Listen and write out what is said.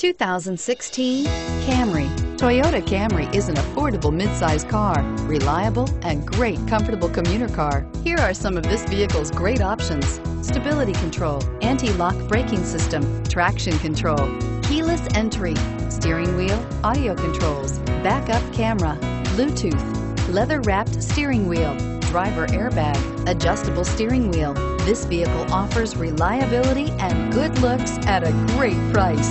2016 Camry. Toyota Camry is an affordable midsize car, reliable and great comfortable commuter car. Here are some of this vehicle's great options. Stability control, anti-lock braking system, traction control, keyless entry, steering wheel, audio controls, backup camera, Bluetooth, leather wrapped steering wheel, driver airbag, adjustable steering wheel. This vehicle offers reliability and good looks at a great price.